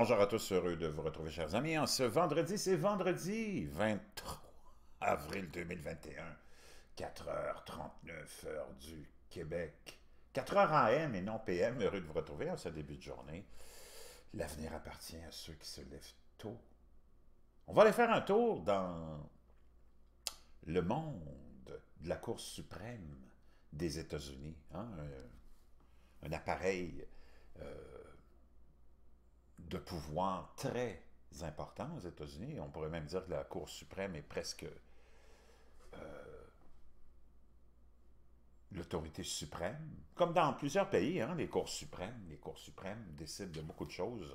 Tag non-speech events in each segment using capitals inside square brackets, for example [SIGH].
bonjour à tous, heureux de vous retrouver, chers amis. En ce vendredi, c'est vendredi 23 avril 2021, 4h39, heure du Québec. 4h AM et non PM, heureux de vous retrouver en ce début de journée. L'avenir appartient à ceux qui se lèvent tôt. On va aller faire un tour dans le monde de la Cour suprême des États-Unis. Hein, un, appareil euh, de pouvoir très important aux États-Unis. On pourrait même dire que la Cour suprême est presque euh, l'autorité suprême. Comme dans plusieurs pays, hein, les cours suprêmes, les cours suprêmes décident de beaucoup de choses.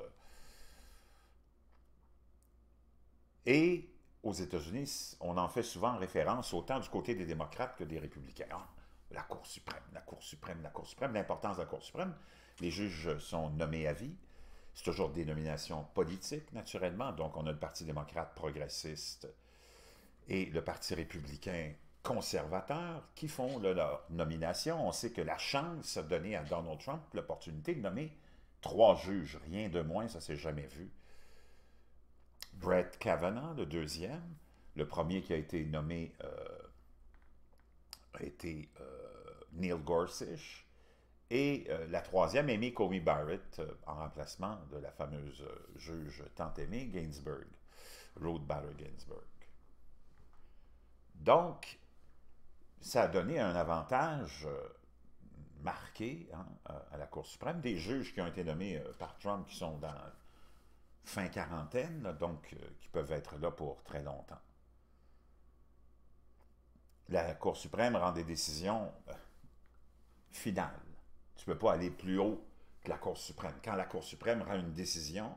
Et aux États-Unis, on en fait souvent référence autant du côté des démocrates que des républicains. Ah, la Cour suprême, la Cour suprême, la Cour suprême, l'importance de la Cour suprême. Les juges sont nommés à vie. C'est toujours des nominations politiques, naturellement. Donc, on a le Parti démocrate progressiste et le Parti républicain conservateur qui font leur nomination. On sait que la chance a donné à Donald Trump l'opportunité de nommer trois juges, rien de moins, ça s'est jamais vu. Brett Kavanaugh, le deuxième, le premier qui a été nommé euh, a été euh, Neil Gorsuch, et euh, la troisième, Amy Comey Barrett, euh, en remplacement de la fameuse euh, juge tant aimée Ginsburg, Ruth Bader Ginsburg. Donc, ça a donné un avantage marqué hein, à la Cour suprême. Des juges qui ont été nommés par Trump qui sont dans fin quarantaine, donc qui peuvent être là pour très longtemps. La Cour suprême rend des décisions finales tu ne peux pas aller plus haut que la Cour suprême. Quand la Cour suprême rend une décision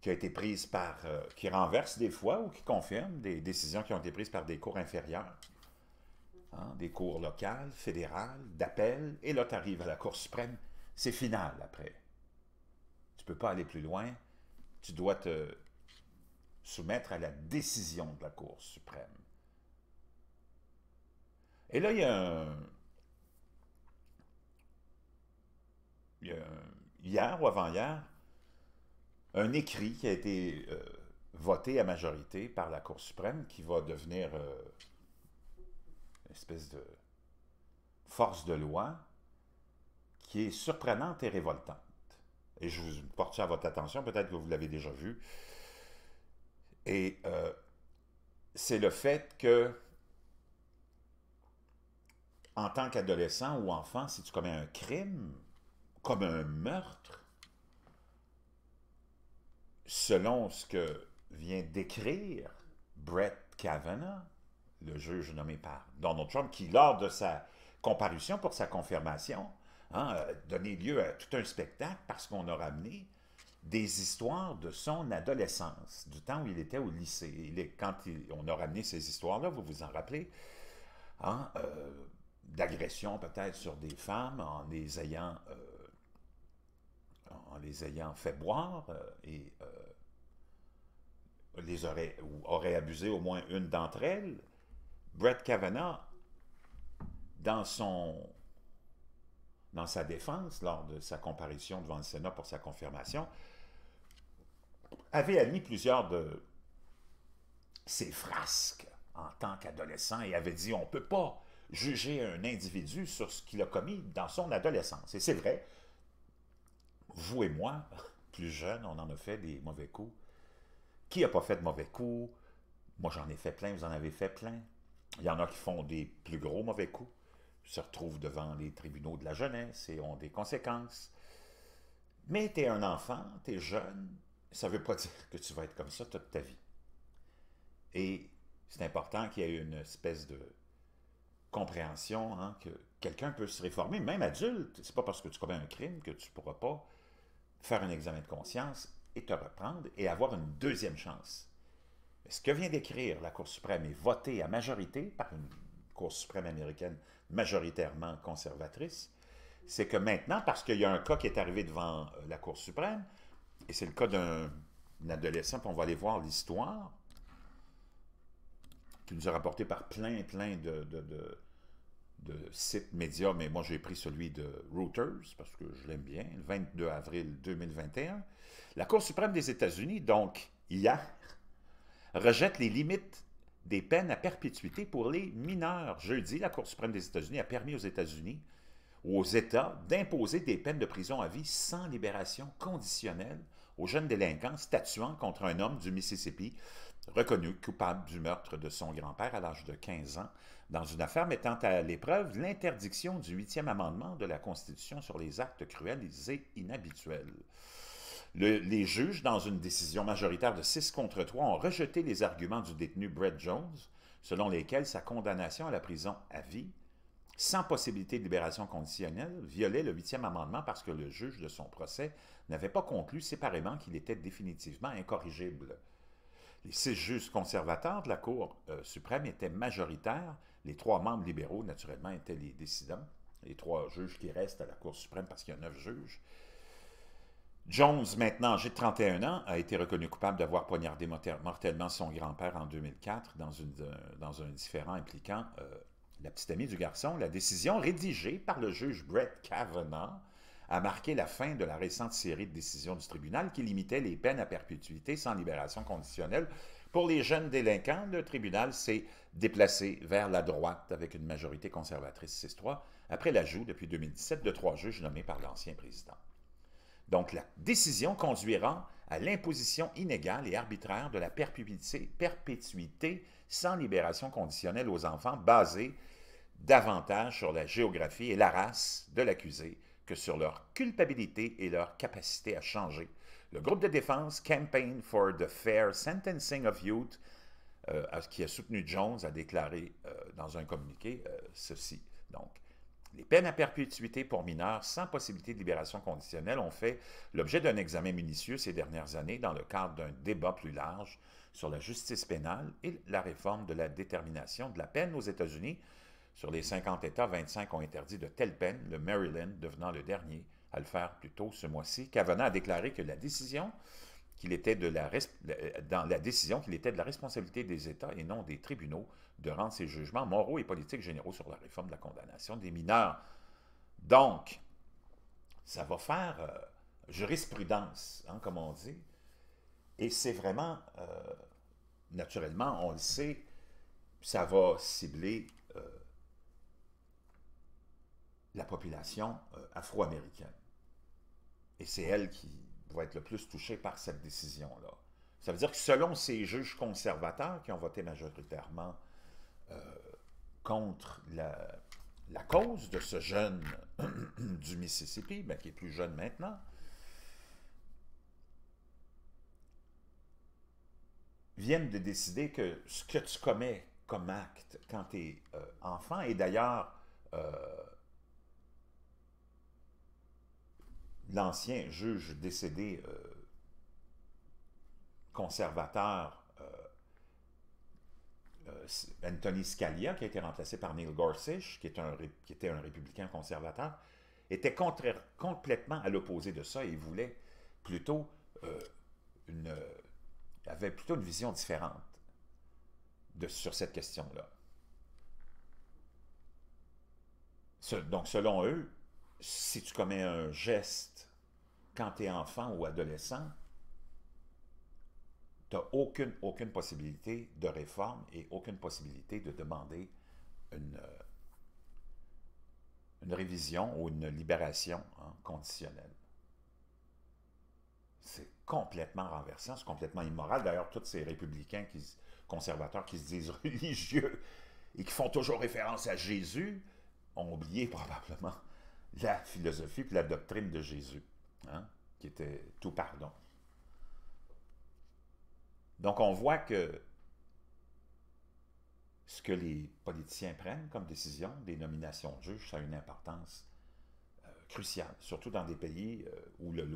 qui a été prise par, euh, qui renverse des fois ou qui confirme des décisions qui ont été prises par des cours inférieures, hein, des cours locales, fédérales, d'appel, et là tu arrives à la Cour suprême, c'est final après. Tu ne peux pas aller plus loin, tu dois te soumettre à la décision de la Cour suprême. Et là, il y a un, hier ou avant-hier, un écrit qui a été euh, voté à majorité par la Cour suprême qui va devenir euh, une espèce de force de loi qui est surprenante et révoltante. Et je vous porte ça à votre attention, peut-être que vous l'avez déjà vu. Et euh, c'est le fait que, en tant qu'adolescent ou enfant, si tu commets un crime, comme un meurtre, selon ce que vient d'écrire Brett Kavanaugh, le juge nommé par Donald Trump, qui, lors de sa comparution pour sa confirmation, hein, a donné lieu à tout un spectacle parce qu'on a ramené des histoires de son adolescence, du temps où il était au lycée. Quand on a ramené ces histoires-là, vous vous en rappelez, hein, euh, d'agression peut-être sur des femmes en les ayant euh, les ayant fait boire euh, et euh, les aurait abusé au moins une d'entre elles, Brett Kavanaugh, dans, son, dans sa défense, lors de sa comparution devant le Sénat pour sa confirmation, avait admis plusieurs de ses frasques en tant qu'adolescent et avait dit on ne peut pas juger un individu sur ce qu'il a commis dans son adolescence. Et c'est vrai, vous et moi, [LAUGHS] plus jeunes, on en a fait des mauvais coups. Qui n'a pas fait de mauvais coups? Moi, j'en ai fait plein, vous en avez fait plein. Il y en a qui font des plus gros mauvais coups, se retrouvent devant les tribunaux de la jeunesse et ont des conséquences. Mais tu es un enfant, tu es jeune, ça ne veut pas [LAUGHS] dire que tu vas être comme ça toute ta vie. Et c'est important qu'il y ait une espèce de compréhension hein, que quelqu'un peut se réformer, même adulte. C'est pas parce que tu commets un crime que tu ne pourras pas faire un examen de conscience et te reprendre et avoir une deuxième chance. Ce que vient d'écrire la Cour suprême est voté à majorité par une Cour suprême américaine majoritairement conservatrice, c'est que maintenant, parce qu'il y a un cas qui est arrivé devant euh, la Cour suprême, et c'est le cas d'un adolescent, on va aller voir l'histoire, qui nous a rapporté par plein, plein de sites médias, mais moi j'ai pris celui de Reuters parce que je l'aime bien, le 22 avril 2021. La Cour suprême des États-Unis, donc hier, rejette les limites des peines à perpétuité pour les mineurs. Jeudi, la Cour suprême des États-Unis a permis aux États-Unis, aux États, d'imposer des peines de prison à vie sans libération conditionnelle aux jeunes délinquants statuant contre un homme du Mississippi reconnu coupable du meurtre de son grand-père à l'âge de 15 ans dans une affaire mettant à l'épreuve l'interdiction du huitième amendement de la Constitution sur les actes cruels et inhabituels. les juges, dans une décision majoritaire de 6 contre 3, ont rejeté les arguments du détenu Brett Jones, selon lesquels sa condamnation à la prison à vie, sans possibilité de libération conditionnelle, violait le huitième amendement parce que le juge de son procès n'avait pas conclu séparément qu'il était définitivement incorrigible. Les six juges conservateurs de la Cour euh, suprême étaient majoritaires. Les trois membres libéraux, naturellement, étaient les décidants. Les trois juges qui restent à la Cour suprême parce qu'il y a neuf juges. Jones, maintenant âgé de 31 ans, a été reconnu coupable d'avoir poignardé mortellement son grand-père en 2004 dans, une, euh, dans un différend impliquant euh, la petite amie du garçon. La décision rédigée par le juge Brett Kavanaugh a marqué la fin de la récente série de décisions du tribunal qui limitait les peines à perpétuité sans libération conditionnelle. Pour les jeunes délinquants, le tribunal s'est déplacé vers la droite avec une majorité conservatrice 6-3 après l'ajout depuis 2017 de trois juges nommés par l'ancien président. Donc la décision conduira à l'imposition inégale et arbitraire de la perpétuité sans libération conditionnelle aux enfants basée davantage sur la géographie et la race de l'accusé que sur leur culpabilité et leur capacité à changer. Le groupe de défense Campaign for the Fair Sentencing of Youth, euh, qui a soutenu Jones, a déclaré euh, dans un communiqué euh, ceci. Donc, les peines à perpétuité pour mineurs sans possibilité de libération conditionnelle ont fait l'objet d'un examen minutieux ces dernières années dans le cadre d'un débat plus large sur la justice pénale et la réforme de la détermination de la peine aux États-Unis, sur les 50 États, 25 ont interdit de telles peines, le Maryland devenant le dernier à le faire plus tôt ce mois-ci. Kavanaugh a déclaré que la décision qu'il était de la, dans qu'il était de la responsabilité des États et non des tribunaux de rendre ses jugements moraux et politiques généraux sur la réforme de la condamnation des mineurs. Donc, ça va faire euh, jurisprudence, hein, comme on dit, et c'est vraiment, euh, naturellement, on le sait, ça va cibler euh, la population euh, afro-américaine. Et c'est elle qui va être le plus touchée par cette décision-là. Ça veut dire que selon ces juges conservateurs qui ont voté majoritairement euh, contre la, la, cause de ce jeune [CLEARS THROAT] du Mississippi, ben, qui est plus jeune maintenant, viennent de décider que ce que tu commets comme acte quand tu es euh, enfant, et d'ailleurs, l'ancien juge décédé euh, conservateur euh, euh, Anthony Scalia, qui a été remplacé par Neil Gorsuch, qui, qui était un républicain conservateur, était complètement à l'opposé de ça et voulait plutôt une, avait plutôt une vision différente de, sur cette question-là. Donc, selon eux, si tu commets un geste quand tu es enfant ou adolescent, tu n'as aucune, aucune possibilité de réforme et aucune possibilité de demander une, euh, une révision ou une libération hein, conditionnelle. C'est complètement renversant, c'est complètement immoral. D'ailleurs, tous ces républicains qui, conservateurs qui se disent [LAUGHS] religieux et qui font toujours référence à Jésus ont oublié probablement la philosophie et la doctrine de Jésus, hein, qui était tout pardon. Donc on voit que ce que les politiciens prennent comme décision, des nominations de juges, ça a une importance euh, cruciale, surtout dans des pays euh, où le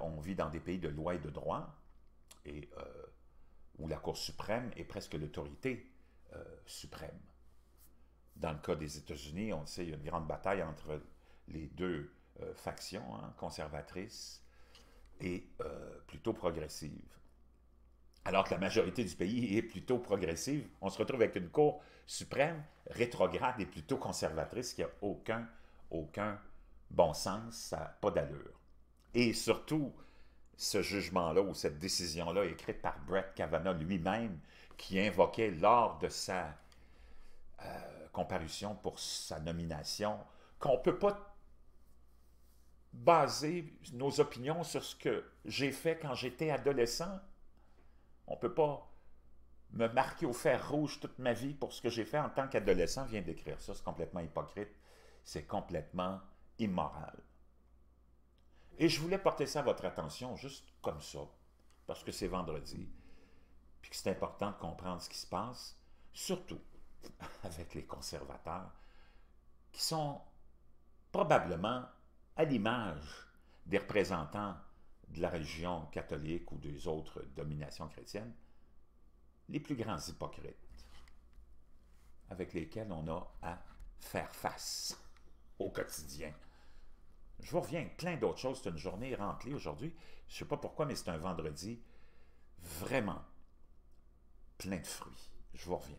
on vit dans des pays de loi et de droit, et euh, où la Cour suprême est presque l'autorité suprême. Dans le cas des États-Unis, on sait, il y a une grande bataille entre les deux euh, factions, hein, conservatrices et euh, plutôt progressives. alors que la majorité du pays est plutôt progressive, on se retrouve avec une Cour suprême rétrograde et plutôt conservatrice qui n'a aucun, aucun bon sens, pas d'allure. Et surtout, ce jugement-là ou cette décision-là écrite par Brett Kavanaugh lui-même, qui invoquait lors de sa euh, comparution pour sa nomination qu'on ne peut pas baser nos opinions sur ce que j'ai fait quand j'étais adolescent. On ne peut pas me marquer au fer rouge toute ma vie pour ce que j'ai fait en tant qu'adolescent, vient d'écrire ça. C'est complètement hypocrite. C'est complètement immoral. Et je voulais porter ça à votre attention juste comme ça, parce que c'est vendredi, puis que c'est important de comprendre ce qui se passe, surtout [LAUGHS] avec les conservateurs, qui sont probablement à l'image des représentants de la religion catholique ou des autres dominations chrétiennes, les plus grands hypocrites avec lesquels on a à faire face au quotidien. Je vous reviens, plein d'autres choses. C'est une journée remplie aujourd'hui. Je ne sais pas pourquoi, mais c'est un vendredi vraiment plein de fruits. Je vous reviens.